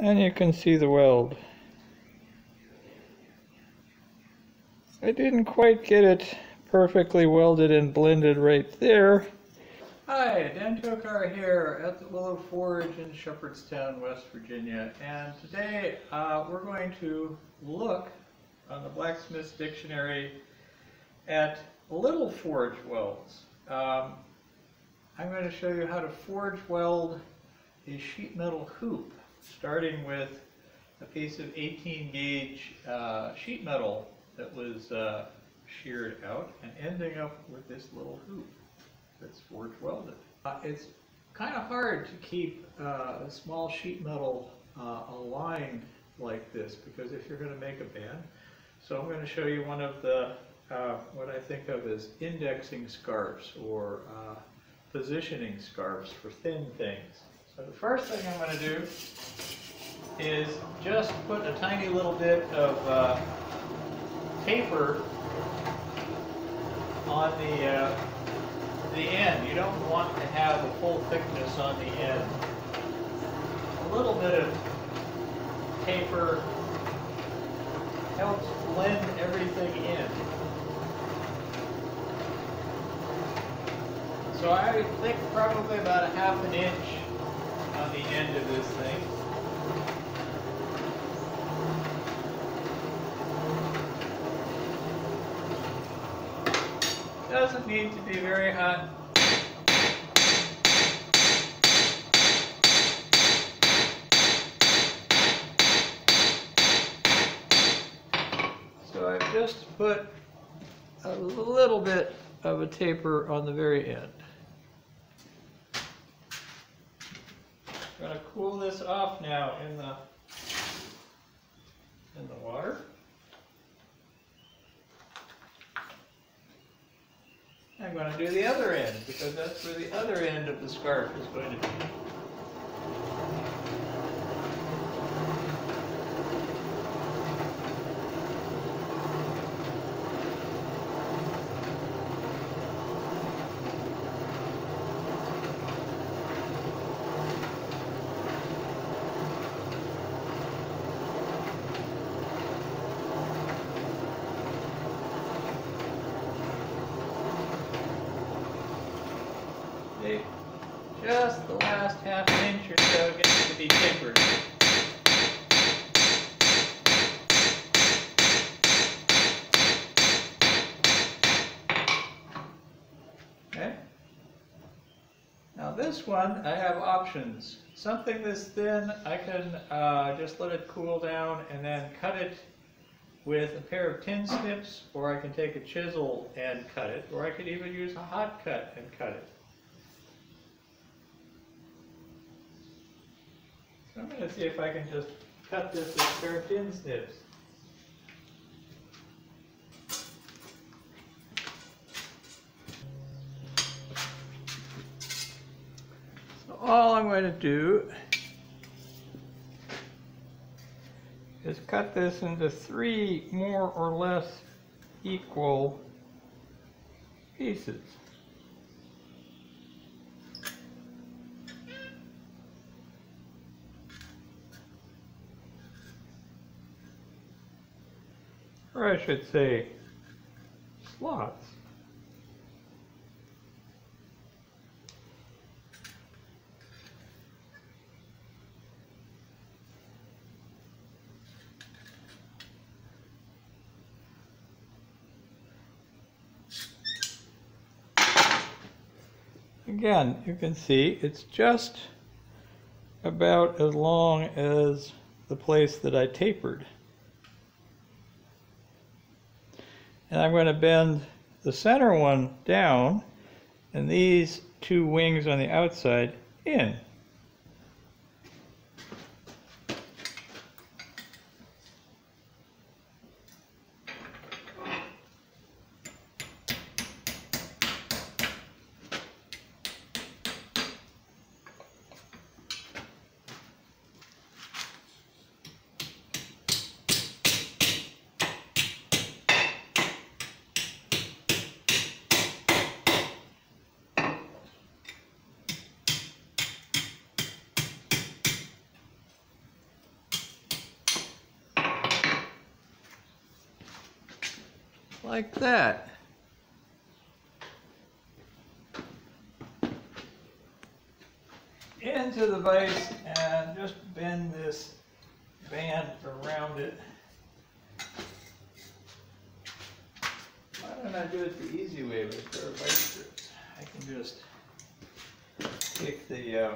and you can see the weld. I didn't quite get it perfectly welded and blended right there. Hi, Dan Tokar here at the Willow Forge in Shepherdstown, West Virginia. And today uh, we're going to look on the Blacksmith's Dictionary at little forge welds. Um, I'm going to show you how to forge weld a sheet metal hoop, starting with a piece of 18 gauge uh, sheet metal that was uh, sheared out and ending up with this little hoop that's forge welded. Uh, it's kind of hard to keep uh, a small sheet metal uh, aligned like this because if you're going to make a band, so I'm going to show you one of the uh, what I think of as indexing scarves or positioning scarves for thin things. So the first thing I'm going to do is just put a tiny little bit of uh, taper on the uh, the end. You don't want to have a full thickness on the end. A little bit of taper helps blend everything in. So I think probably about a half an inch on the end of this thing. Doesn't need to be very hot. So I've just put a little bit of a taper on the very end. I'm going to cool this off now in the in the water. I'm going to do the other end because that's where the other end of the scarf is going to be. just the last half an inch or so gets to be tapered. Okay. Now this one, I have options. Something this thin, I can uh, just let it cool down and then cut it with a pair of tin snips, or I can take a chisel and cut it, or I could even use a hot cut and cut it. I'm going to see if I can just cut this with a pair of tin snips. So all I'm going to do is cut this into three more or less equal pieces. Or I should say slots. Again, you can see it's just about as long as the place that I tapered. And I'm going to bend the center one down and these two wings on the outside in. Like that. Into the vise and just bend this band around it. Why don't I do it the easy way with pair of vice grips? I can just take the uh,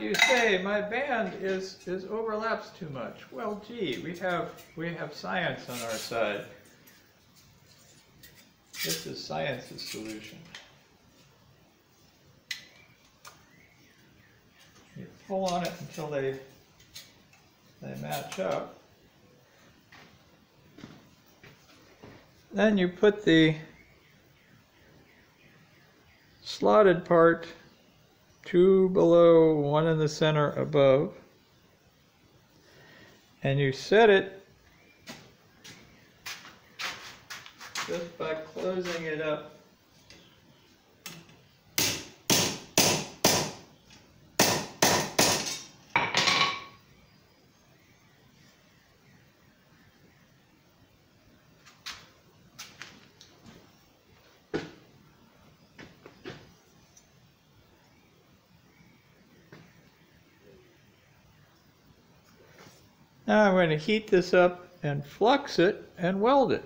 You say my band is is overlaps too much. Well, gee, we have we have science on our side. This is science's solution. You pull on it until they they match up. Then you put the slotted part two below, one in the center above. And you set it just by closing it up. Now I'm going to heat this up and flux it and weld it.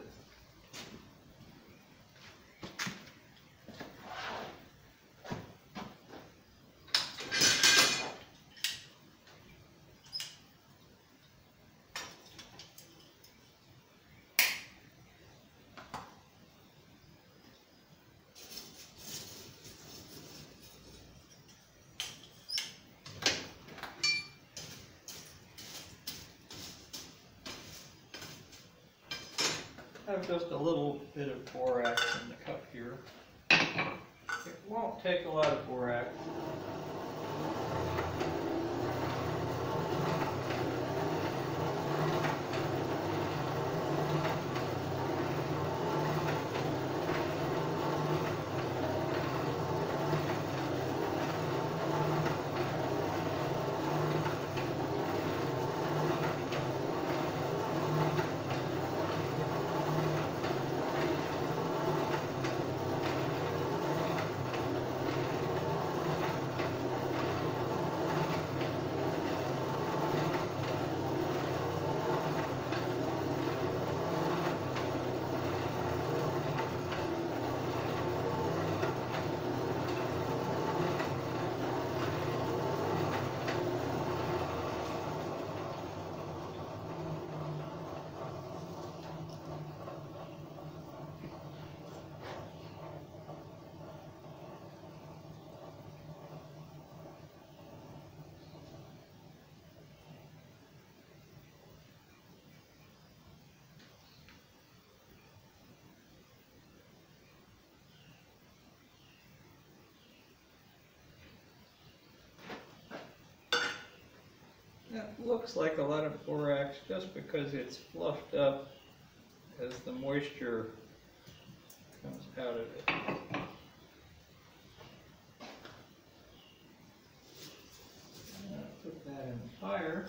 Have just a little bit of borax in the cup here. It won't take a lot of borax. That looks like a lot of borax just because it's fluffed up as the moisture comes out of it. Put that in the fire.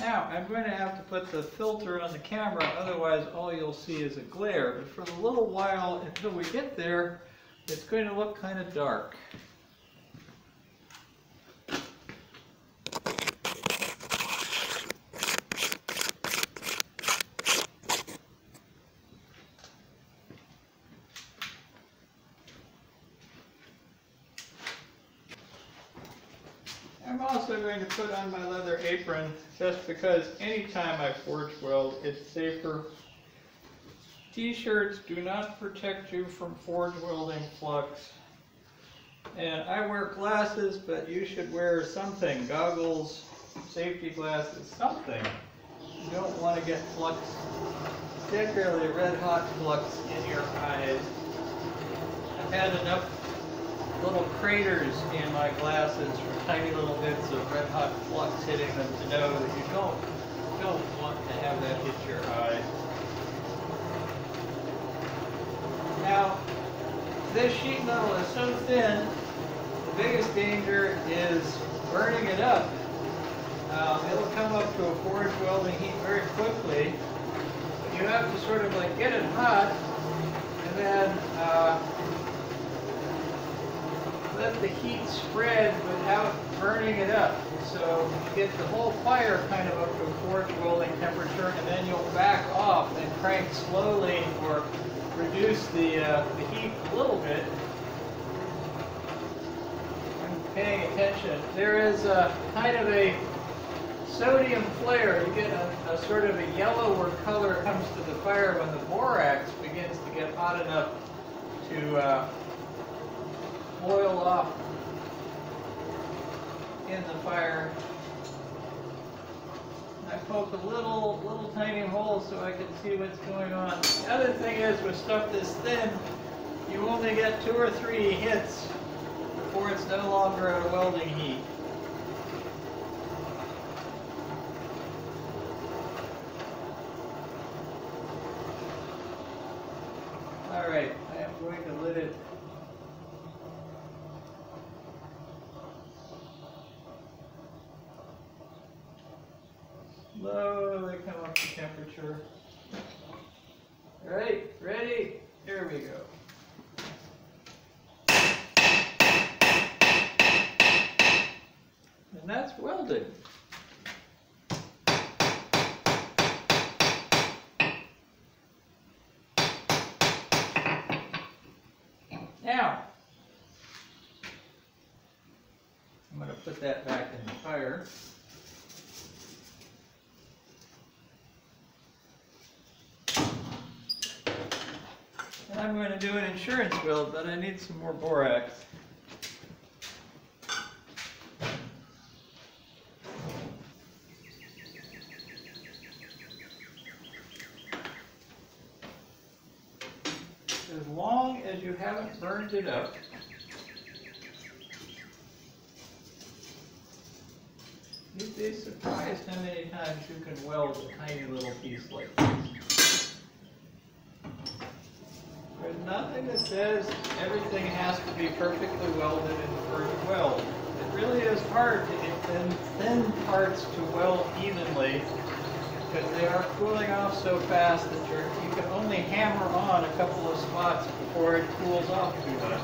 Now, I'm going to have to put the filter on the camera, otherwise all you'll see is a glare. But for a little while until we get there, it's going to look kind of dark. I'm also going to put on my leather apron just because anytime I forge weld, it's safer. T-shirts do not protect you from forge welding flux. And I wear glasses, but you should wear something, goggles, safety glasses, something. You don't want to get flux, particularly red hot flux in your eyes. I've had enough little craters in my glasses from tiny little bits of red hot flux hitting them to know that you don't don't want to have that hit your eye. Now, this sheet metal is so thin, the biggest danger is burning it up. Um, it'll come up to a forge welding heat very quickly. You have to sort of like get it hot and then uh, let the heat spread without burning it up. So get the whole fire kind of up to a forge welding temperature and then you'll back off and crank slowly or reduce the, uh, the heat a little bit. I'm paying attention. There is a kind of a sodium flare. You get a, a sort of a yellower color comes to the fire when the borax begins to get hot enough to uh, boil off in the fire. I poke a little, little tiny hole so I can see what's going on. The other thing is with stuff this thin, you only get two or three hits before it's no longer at a welding heat. Alright, I am going to let it slowly temperature. Alright, ready? Here we go. And that's welded. Now, I'm going to put that back in the fire. Going to do an insurance weld, but I need some more borax. As long as you haven't burned it up, you'd be surprised how many times you can weld a tiny little piece like this. Nothing that says everything has to be perfectly welded in the first weld. It really is hard to get thin, thin parts to weld evenly because they are cooling off so fast that you can only hammer on a couple of spots before it cools off too much.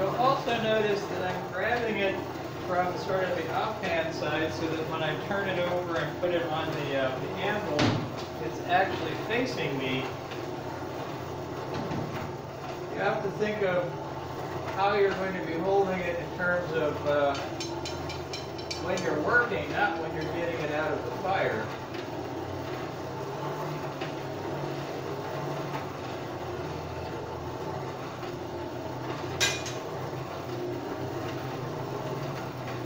You'll also notice that I'm grabbing it from sort of the offhand side so that when I turn it over and put it on the, uh, the handle, it's actually facing me. You have to think of how you're going to be holding it in terms of uh, when you're working, not when you're getting it out of the fire.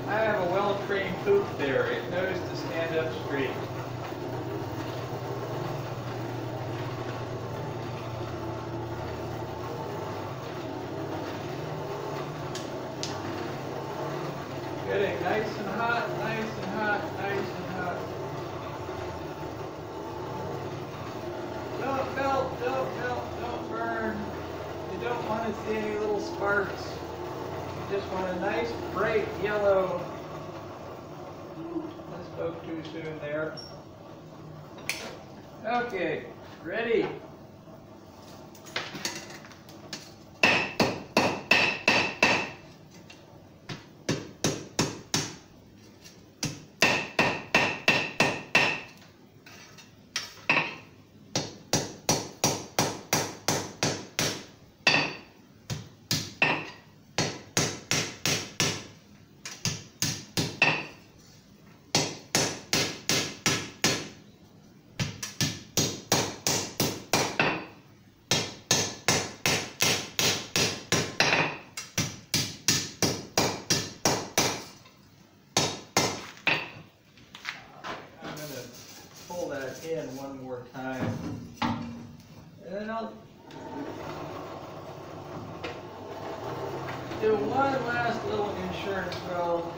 I have a well-trained there. It knows to stand up straight. Getting nice and hot, nice and hot, nice and hot. Don't melt, don't melt, don't burn. You don't want to see any little sparks. You just want a nice bright yellow. There. Okay, ready. That in one more time. And then I'll do one last little insurance weld.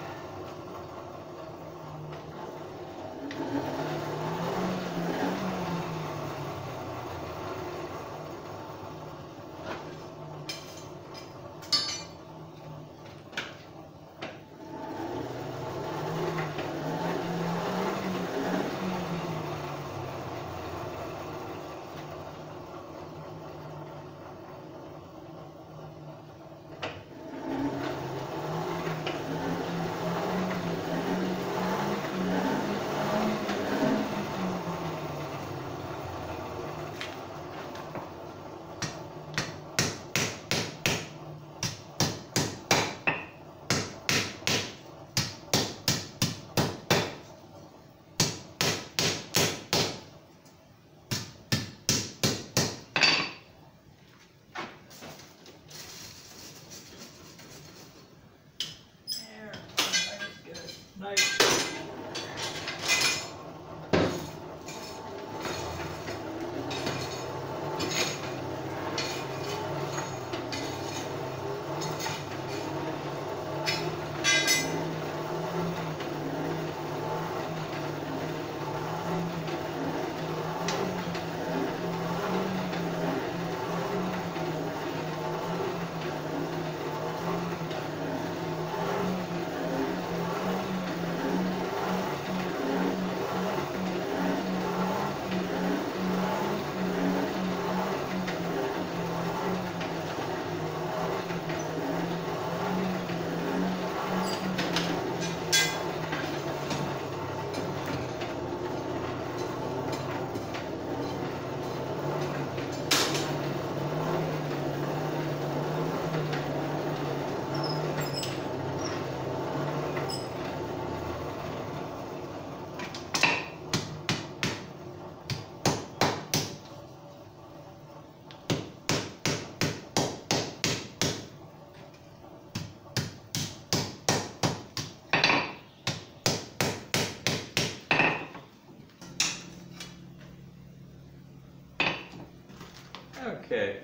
Okay.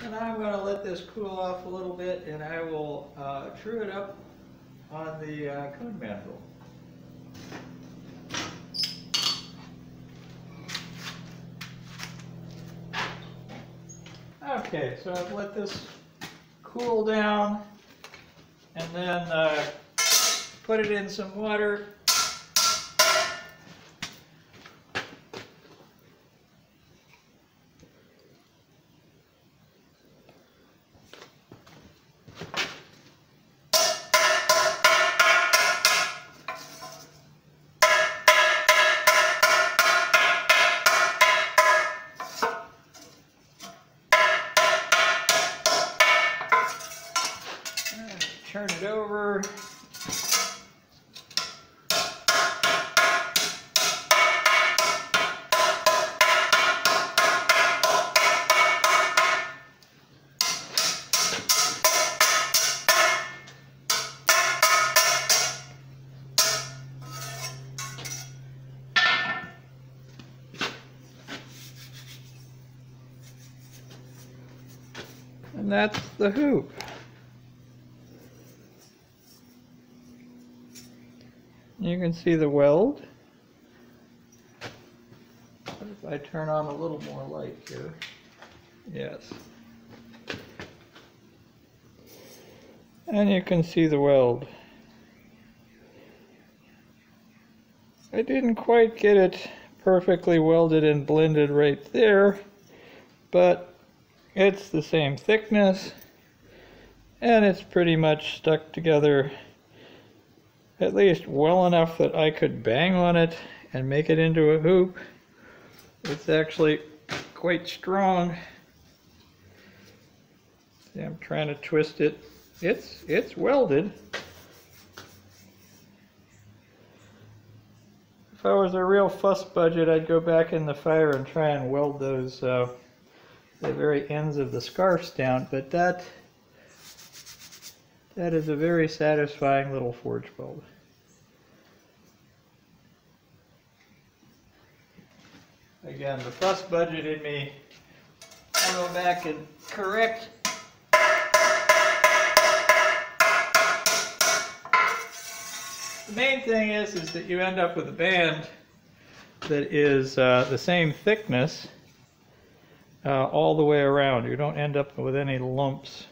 So now I'm going to let this cool off a little bit and I will uh, true it up on the uh, cone mandrel. Okay, so I've let this cool down and then uh, put it in some water turn it over. And that's the hoop. You can see the weld. What if I turn on a little more light here? Yes. And you can see the weld. I didn't quite get it perfectly welded and blended right there, but it's the same thickness and it's pretty much stuck together at least well enough that I could bang on it and make it into a hoop. It's actually quite strong. See, I'm trying to twist it. It's it's welded. If I was a real fuss budget, I'd go back in the fire and try and weld those uh, the very ends of the scarfs down, but that that is a very satisfying little forge weld. Again, the fuss budget in me, I'll go back and correct. The main thing is, is that you end up with a band that is uh, the same thickness uh, all the way around. You don't end up with any lumps